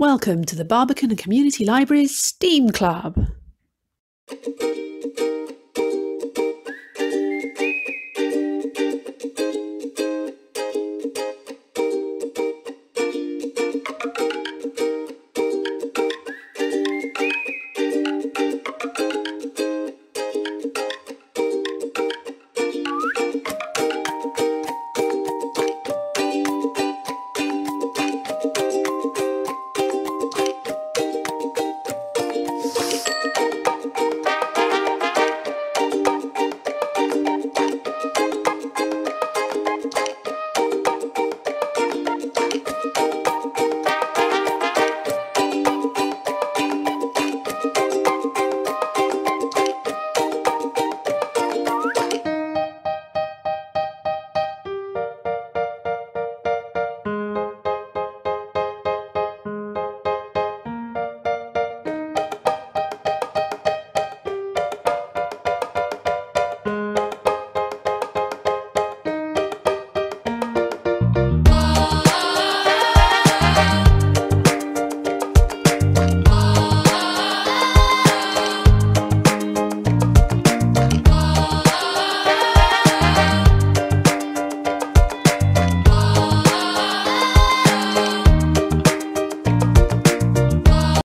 Welcome to the Barbican Community Library's STEAM Club.